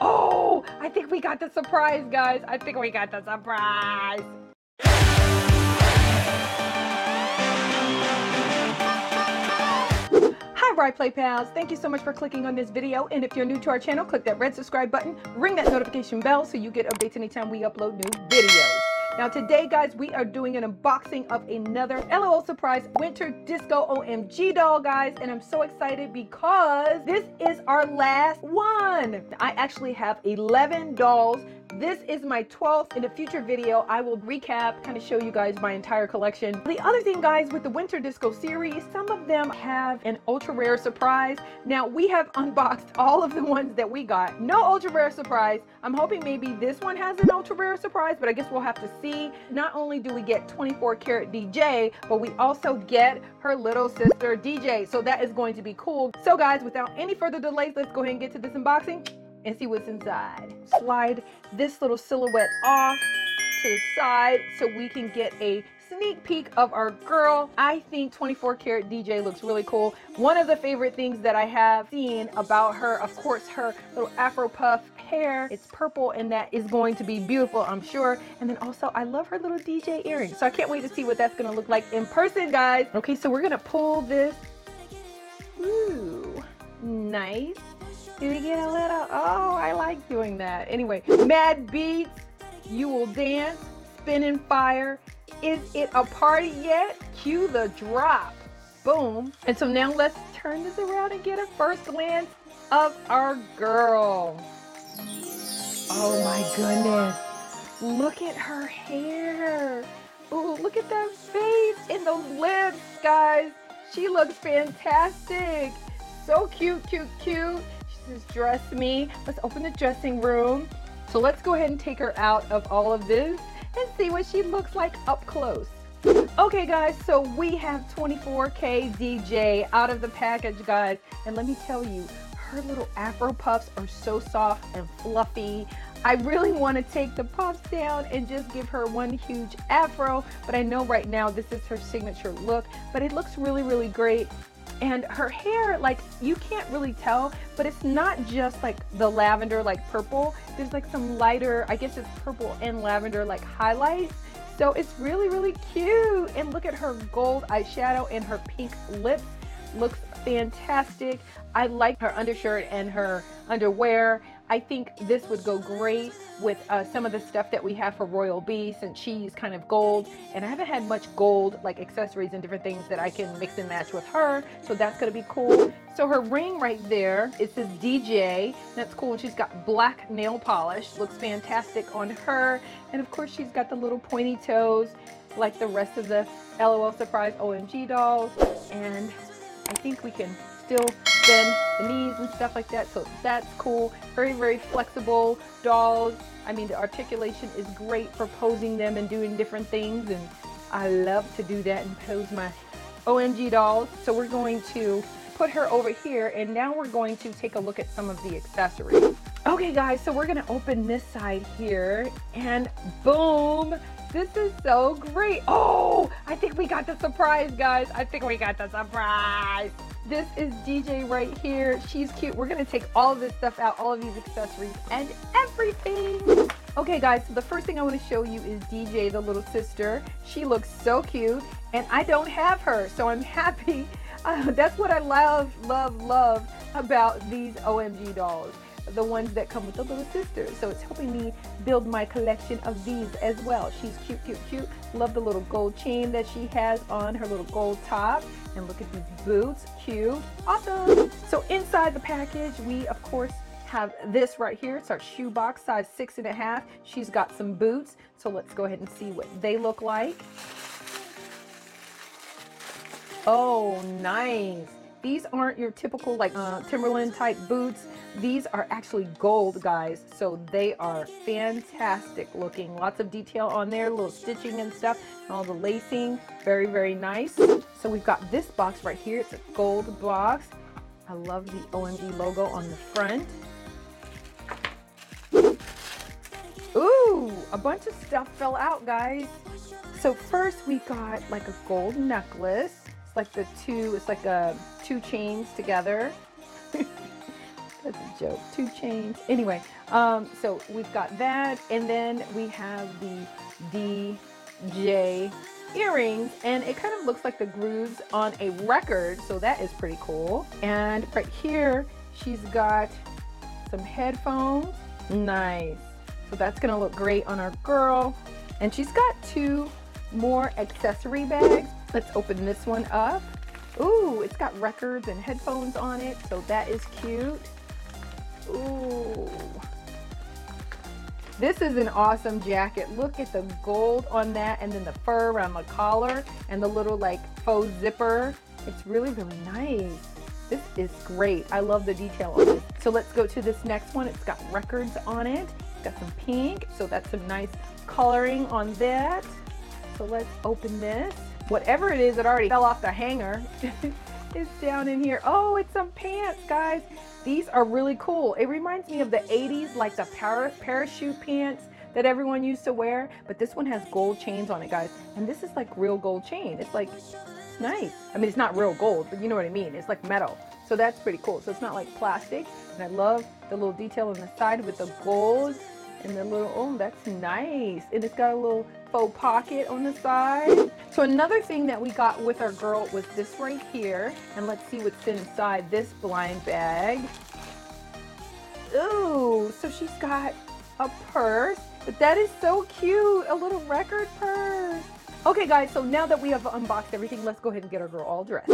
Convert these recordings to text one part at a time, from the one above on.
Oh, I think we got the surprise, guys. I think we got the surprise. Hi, Bright Play Pals. Thank you so much for clicking on this video. And if you're new to our channel, click that red subscribe button, ring that notification bell so you get updates anytime we upload new videos. Now today, guys, we are doing an unboxing of another LOL Surprise Winter Disco OMG doll, guys. And I'm so excited because this is our last one. I actually have 11 dolls this is my 12th. In a future video, I will recap, kind of show you guys my entire collection. The other thing, guys, with the Winter Disco series, some of them have an ultra rare surprise. Now, we have unboxed all of the ones that we got. No ultra rare surprise. I'm hoping maybe this one has an ultra rare surprise, but I guess we'll have to see. Not only do we get 24 karat DJ, but we also get her little sister DJ. So that is going to be cool. So guys, without any further delays, let's go ahead and get to this unboxing and see what's inside. Slide this little silhouette off to the side so we can get a sneak peek of our girl. I think 24 karat DJ looks really cool. One of the favorite things that I have seen about her, of course, her little Afro puff hair. It's purple and that is going to be beautiful, I'm sure. And then also, I love her little DJ earrings. So I can't wait to see what that's gonna look like in person, guys. Okay, so we're gonna pull this. Ooh, nice. Do we get a little? Oh, I like doing that. Anyway, mad beats, you will dance, spinning fire. Is it a party yet? Cue the drop. Boom. And so now let's turn this around and get a first glance of our girl. Oh my goodness. Look at her hair. Oh, look at that face and the lips, guys. She looks fantastic. So cute, cute, cute is Dress Me. Let's open the dressing room. So let's go ahead and take her out of all of this and see what she looks like up close. Okay guys, so we have 24K DJ out of the package guys. And let me tell you, her little afro puffs are so soft and fluffy. I really want to take the puffs down and just give her one huge afro, but I know right now this is her signature look, but it looks really, really great and her hair like you can't really tell but it's not just like the lavender like purple. There's like some lighter i guess it's purple and lavender like highlights. So it's really really cute. And look at her gold eyeshadow and her pink lips. Looks fantastic. I like her undershirt and her underwear I think this would go great with uh, some of the stuff that we have for Royal Bee since she's kind of gold and I haven't had much gold like accessories and different things that I can mix and match with her so that's gonna be cool. So her ring right there, it says DJ, that's cool. And She's got black nail polish, looks fantastic on her and of course she's got the little pointy toes like the rest of the LOL Surprise OMG dolls and I think we can still bend the knees and stuff like that. So that's cool. Very, very flexible dolls. I mean, the articulation is great for posing them and doing different things. And I love to do that and pose my OMG dolls. So we're going to put her over here. And now we're going to take a look at some of the accessories. Okay, guys, so we're to open this side here. And boom, this is so great. Oh, I think we got the surprise, guys. I think we got the surprise. This is DJ right here. She's cute. We're to take all of this stuff out, all of these accessories and everything. Okay, guys, so the first thing I want to show you is DJ, the little sister. She looks so cute, and I don't have her, so I'm happy. Uh, that's what I love, love, love about these OMG dolls the ones that come with the little sisters. So it's helping me build my collection of these as well. She's cute, cute, cute. Love the little gold chain that she has on her little gold top. And look at these boots, cute, awesome. So inside the package, we of course have this right here. It's our shoe box, size six and a half. She's got some boots. So let's go ahead and see what they look like. Oh, nice. These aren't your typical like uh, Timberland type boots. These are actually gold, guys. So they are fantastic looking. Lots of detail on there, little stitching and stuff, and all the lacing. Very, very nice. So we've got this box right here. It's a gold box. I love the OMG logo on the front. Ooh, a bunch of stuff fell out, guys. So first we got like a gold necklace like the two, it's like a two chains together. That's a joke. Two chains. Anyway, um, so we've got that, and then we have the DJ earrings, and it kind of looks like the grooves on a record, so that is pretty cool. And right here, she's got some headphones. Nice. So that's gonna look great on our girl. And she's got two more accessory bags. Let's open this one up. Ooh, it's got records and headphones on it, so that is cute. Ooh. This is an awesome jacket. Look at the gold on that and then the fur around the collar and the little like faux zipper. It's really, really nice. This is great. I love the detail on this. So let's go to this next one. It's got records on it. It's got some pink, so that's some nice coloring on that. So let's open this. Whatever it is, it already fell off the hanger. it's down in here. Oh, it's some pants, guys. These are really cool. It reminds me of the 80s, like the para parachute pants that everyone used to wear. But this one has gold chains on it, guys. And this is like real gold chain. It's like nice. I mean, it's not real gold, but you know what I mean. It's like metal. So that's pretty cool. So it's not like plastic. And I love the little detail on the side with the gold and the little, oh, that's nice. And it's got a little faux pocket on the side. So another thing that we got with our girl was this right here. And let's see what's inside this blind bag. Ooh, so she's got a purse. But that is so cute, a little record purse. Okay guys, so now that we have unboxed everything, let's go ahead and get our girl all dressed.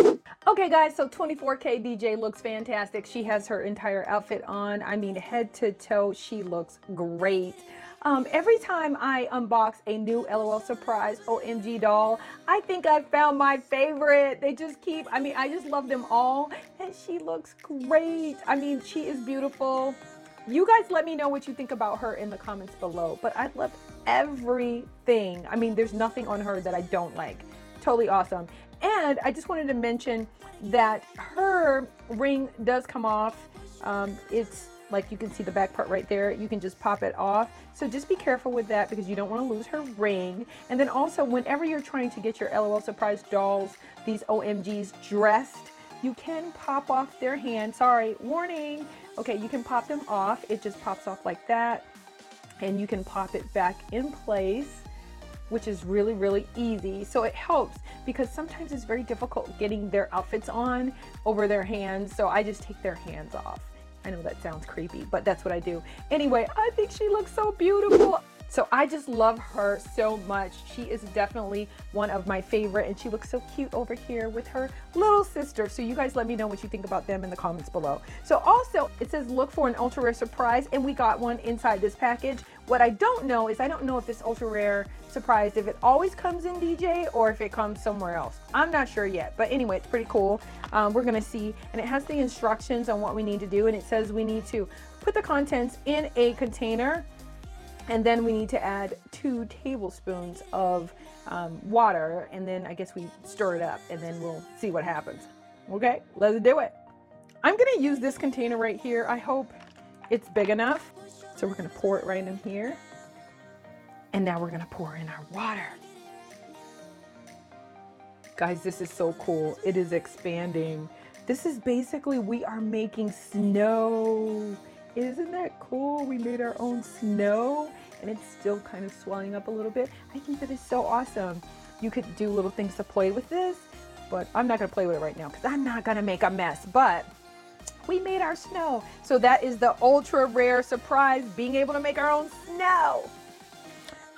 Okay guys, so 24K DJ looks fantastic. She has her entire outfit on. I mean, head to toe, she looks great. Um, every time I unbox a new LOL Surprise OMG doll, I think I've found my favorite. They just keep, I mean, I just love them all. And she looks great. I mean, she is beautiful. You guys let me know what you think about her in the comments below. But I love everything. I mean, there's nothing on her that I don't like. Totally awesome. And I just wanted to mention that her ring does come off. Um, it's like you can see the back part right there. You can just pop it off. So just be careful with that because you don't want to lose her ring. And then also whenever you're trying to get your LOL Surprise dolls, these OMGs dressed, you can pop off their hand. Sorry, warning. Okay, you can pop them off. It just pops off like that. And you can pop it back in place which is really, really easy. So it helps because sometimes it's very difficult getting their outfits on over their hands. So I just take their hands off. I know that sounds creepy, but that's what I do. Anyway, I think she looks so beautiful. So I just love her so much. She is definitely one of my favorite and she looks so cute over here with her little sister. So you guys let me know what you think about them in the comments below. So also it says look for an ultra rare surprise and we got one inside this package. What I don't know is I don't know if this ultra rare surprise, if it always comes in DJ or if it comes somewhere else. I'm not sure yet, but anyway, it's pretty cool. Um, we're gonna see, and it has the instructions on what we need to do and it says we need to put the contents in a container and then we need to add two tablespoons of um, water and then I guess we stir it up and then we'll see what happens. Okay, let's do it. I'm gonna use this container right here. I hope it's big enough. So we're gonna pour it right in here. And now we're gonna pour in our water. Guys, this is so cool. It is expanding. This is basically, we are making snow. Isn't that cool? We made our own snow and it's still kind of swelling up a little bit. I think that is so awesome. You could do little things to play with this, but I'm not gonna play with it right now because I'm not gonna make a mess, but we made our snow. So that is the ultra rare surprise, being able to make our own snow.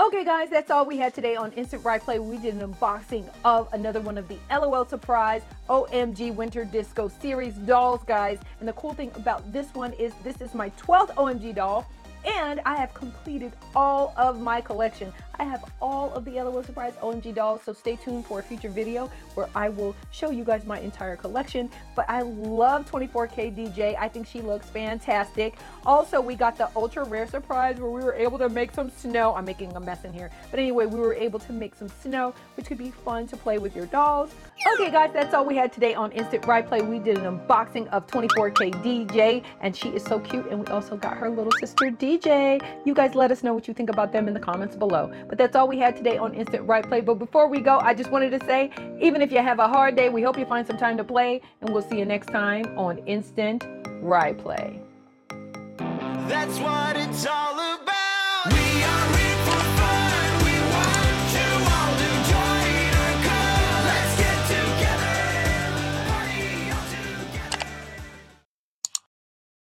Okay guys, that's all we had today on Instant Ry Play. We did an unboxing of another one of the LOL Surprise OMG Winter Disco Series dolls, guys. And the cool thing about this one is this is my 12th OMG doll and I have completed all of my collection. I have all of the LOL Surprise OMG dolls, so stay tuned for a future video where I will show you guys my entire collection. But I love 24K DJ. I think she looks fantastic. Also, we got the ultra rare surprise where we were able to make some snow. I'm making a mess in here. But anyway, we were able to make some snow, which could be fun to play with your dolls. Okay, guys, that's all we had today on Instant Ry Play. We did an unboxing of 24K DJ, and she is so cute. And we also got her little sister DJ. You guys let us know what you think about them in the comments below. But that's all we had today on Instant Ry Play. But before we go, I just wanted to say, even if you have a hard day, we hope you find some time to play, and we'll see you next time on Instant Ry Play. That's what it's all